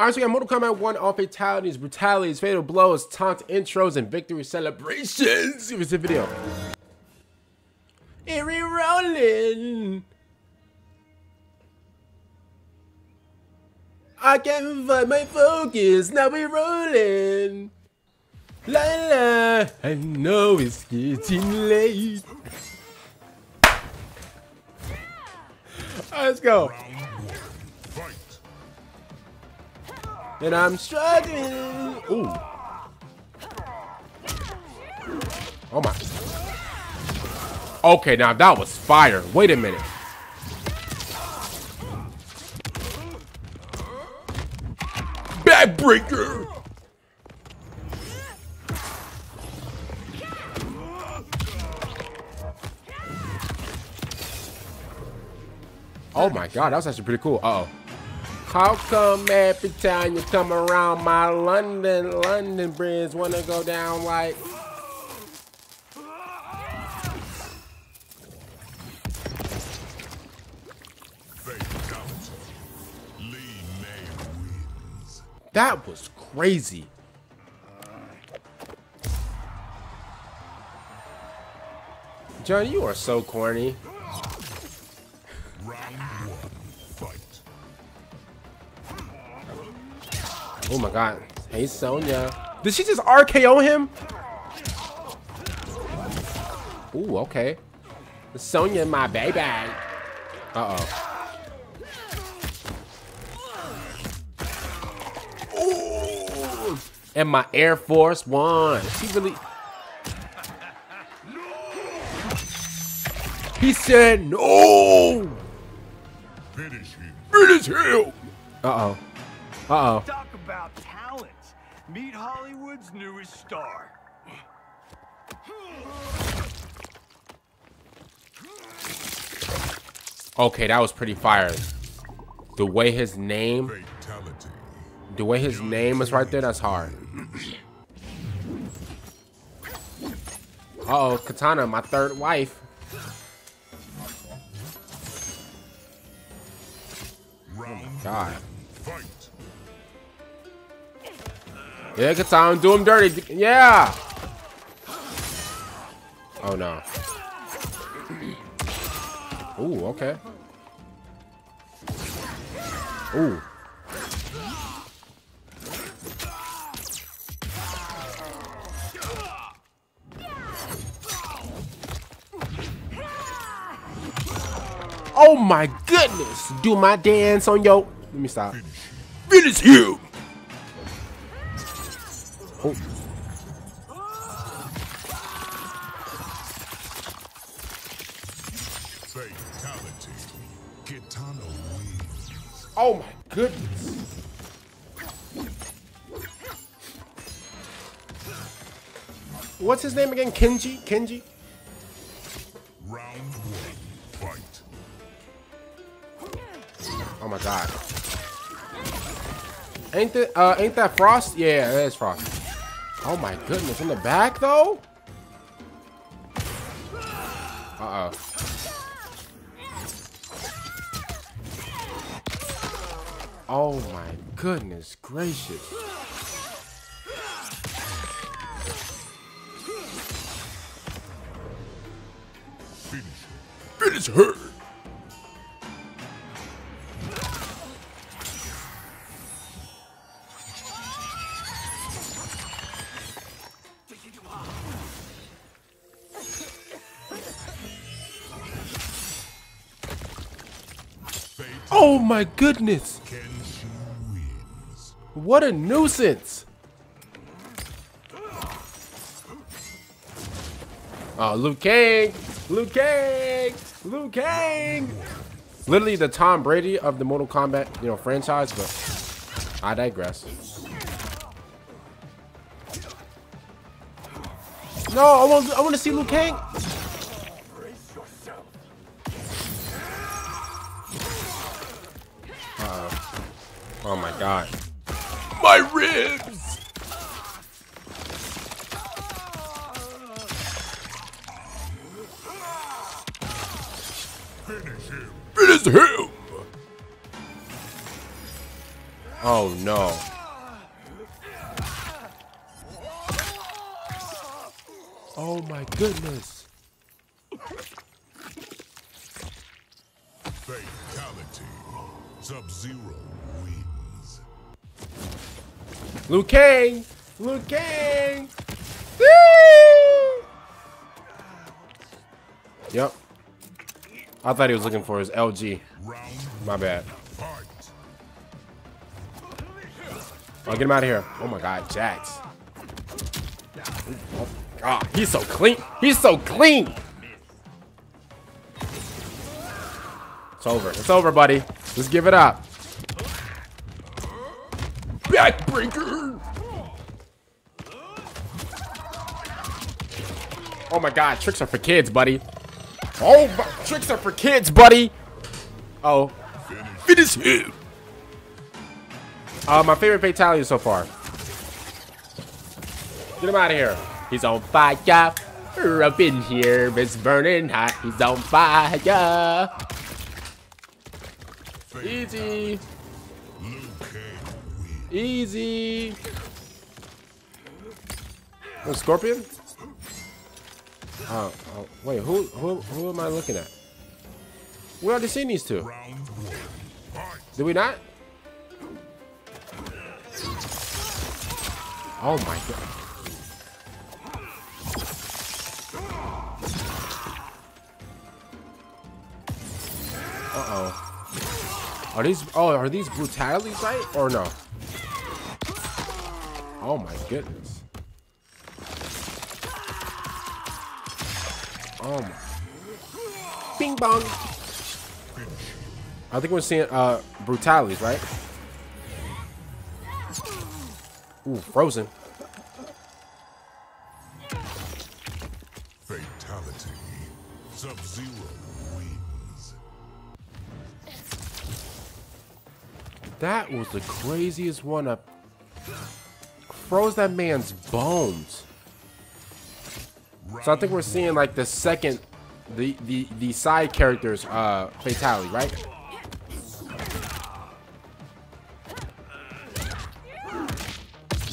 Alright, so we got Mortal Kombat 1, all fatalities, brutalities, fatal blows, taunt intros, and victory celebrations. Give us a video. Here we rolling. I can't find my focus, now we're rolling. La la, I know it's getting late. let's go. And I'm struggling. Ooh. Oh my. Okay, now that was fire. Wait a minute. Backbreaker. Oh my god, that was actually pretty cool. Uh oh. How come every time you come around my London, London bridge wanna go down like... That was crazy. John, you are so corny. Oh my god. Hey, Sonya. Did she just RKO him? Ooh, okay. Sonya, my baby. Uh-oh. And my Air Force One. She really... He said no! Finish him. Finish him! Uh-oh. Uh-oh about talent. Meet Hollywood's newest star. Okay, that was pretty fire. The way his name, Fatality. the way his name is right there, that's hard. Uh oh, Kitana, my third wife. Oh God. Yeah, good time. Do him dirty. Yeah. Oh, no. Ooh, okay. Ooh. Oh my goodness! Do my dance on yo. Let me stop. Finish him! Oh. Fatality. Kitana wins. Oh my goodness. What's his name again? Kenji? Kenji? Round one. Fight. Oh my god. Ain't that uh ain't that Frost? Yeah, that is Frost. Oh my goodness, in the back though? Uh-oh. Oh my goodness gracious. Finish her. Finish her! Oh my goodness! What a nuisance! Oh, Liu Kang! Liu Kang! Liu Kang! Literally the Tom Brady of the Mortal Kombat, you know, franchise, but I digress. No, I want, I want to see Liu Kang. God. My ribs! Finish him! Finish him! Oh no. Oh my goodness. Fatality. Sub-Zero Liu Kang! Liu Kang! Woo! Yep. I thought he was looking for his LG. My bad. Oh, get him out of here. Oh my god, Jax. Oh, God, he's so clean. He's so clean. It's over. It's over, buddy. Just give it up. Backbreaker. Oh my god, tricks are for kids, buddy. Oh, my, tricks are for kids, buddy. Oh. Finish him. Uh, my favorite fatality so far. Get him out of here. He's on fire. Up in here, it's burning hot. He's on fire. Easy. Easy. Oh, Scorpion? Oh, oh, wait, who, who, who am I looking at? We already seen these two. Did we not? Oh my god. Uh-oh. Are these oh are these brutalities right or no? Oh my goodness. Oh my Bing bong. I think we're seeing uh brutalities, right? Ooh, frozen. Fatality. Sub-Zero wins. That was the craziest one up. Froze that man's bones. So I think we're seeing like the second, the the the side characters uh fatality, right?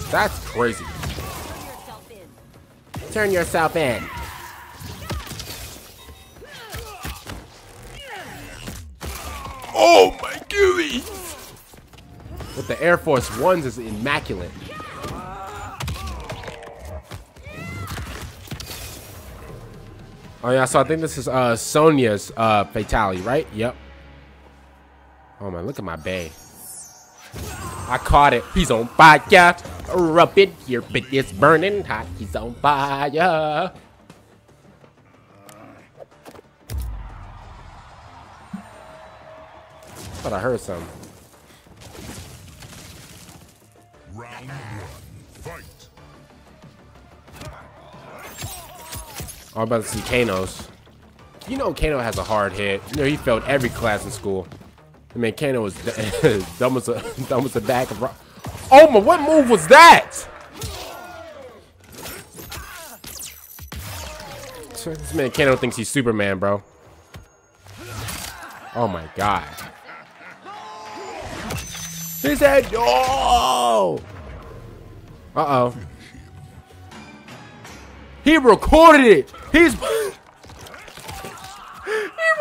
That's crazy. Turn yourself in. Oh my goodies! With the Air Force Ones is immaculate. Oh yeah, so I think this is uh Sonya's uh fatality, right? Yep. Oh man, look at my bay. I caught it. He's on fire. Up in here, but it's burning hot. He's on fire. Thought I heard something. Round one. Fight. I'm about to see Kano's. You know Kano has a hard hit. You know he failed every class in school. I mean Kano was dumb as a dumb as a of rock. Oh my! What move was that? This man Kano thinks he's Superman, bro. Oh my god. He said Oh! Uh oh. He recorded it. He's he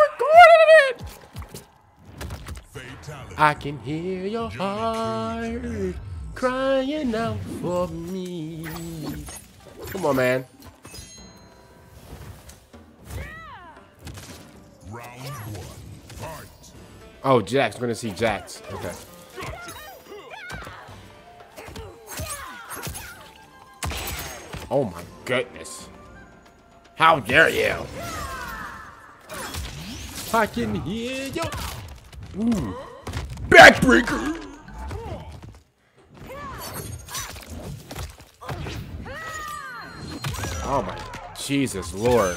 recorded it. Fatality. I can hear your heart crying out for me. Come on, man. Oh, Jax. We're gonna see Jax. Okay. Oh my goodness. How dare you? I can hear you. Ooh. Backbreaker. Oh my Jesus Lord.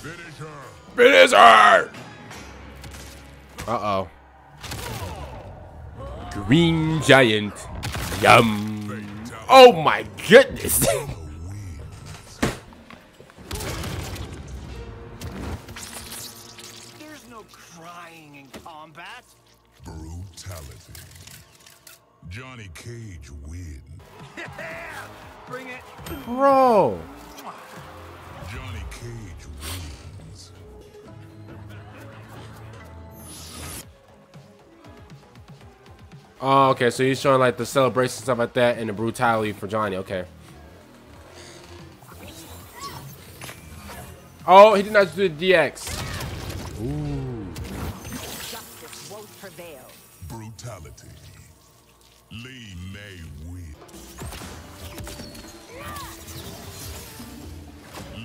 Finish her. Finish her! Uh-oh. Green Giant. Yum. Oh my goodness. crying in combat. Brutality. Johnny Cage win. Bring it. Bro. Johnny Cage wins. Oh, okay. So he's showing like the celebration stuff like that and the brutality for Johnny. Okay. Oh, he did not do the DX. Justice Brutality. Li Mei win.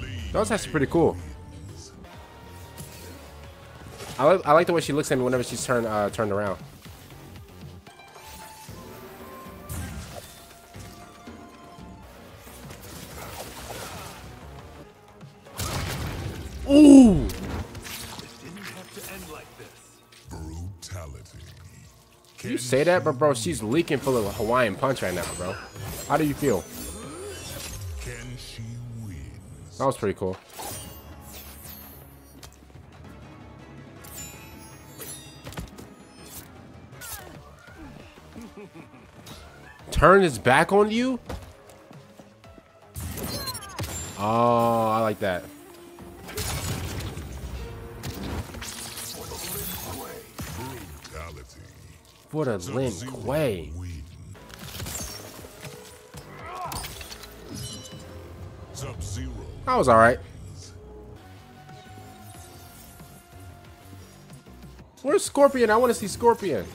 Lee That was actually pretty cool. I like, I like the way she looks at me whenever she's turned uh, turned around. Say that, but bro, she's leaking full of Hawaiian punch right now, bro. How do you feel? That was pretty cool. Turn his back on you? Oh, I like that. For a Lin Kuei. That was alright. Where's Scorpion? I want to see Scorpion.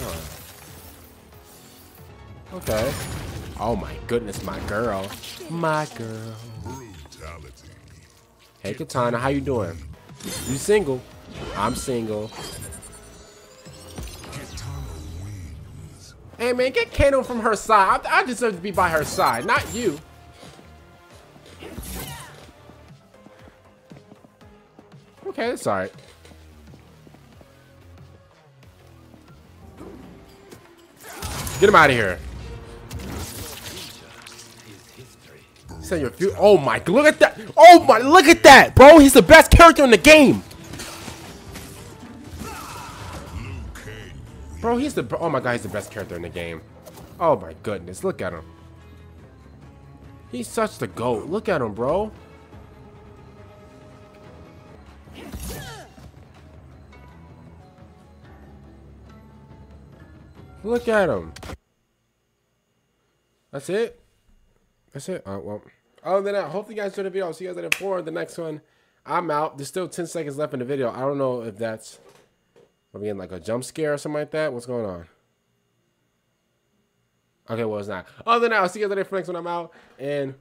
Oh. Okay. Oh my goodness, my girl. My girl. Brutality. Hey Kitana, how you doing? You single? I'm single. Hey man, get Kano from her side. I, deserve to be by her side, not you. Okay, that's alright. Get him out of here. Say your few. Oh my! Look at that! Oh my! Look at that, bro! He's the best character in the game, bro. He's the. Oh my god! He's the best character in the game. Oh my goodness! Look at him. He's such the goat. Look at him, bro. Look at him. That's it. That's it. Oh, well. Other than that, hopefully you guys enjoyed the video. I'll see you guys at four. The next one, I'm out. There's still 10 seconds left in the video. I don't know if that's are we getting like a jump scare or something like that. What's going on? Okay, well, it's not. Other than that, I'll see you guys later for the next one. I'm out. And